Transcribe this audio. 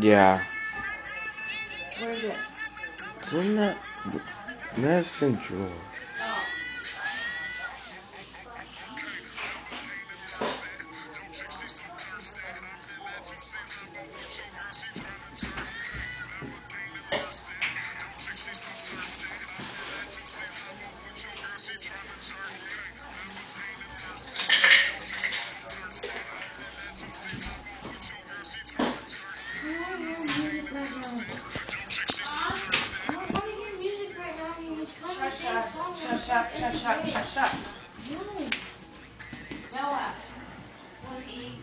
Yeah. Where is it? It's in that medicine drawer. Oh. Shut, shut, shut, shut, shut, shut, shut. No. Noah. One eight.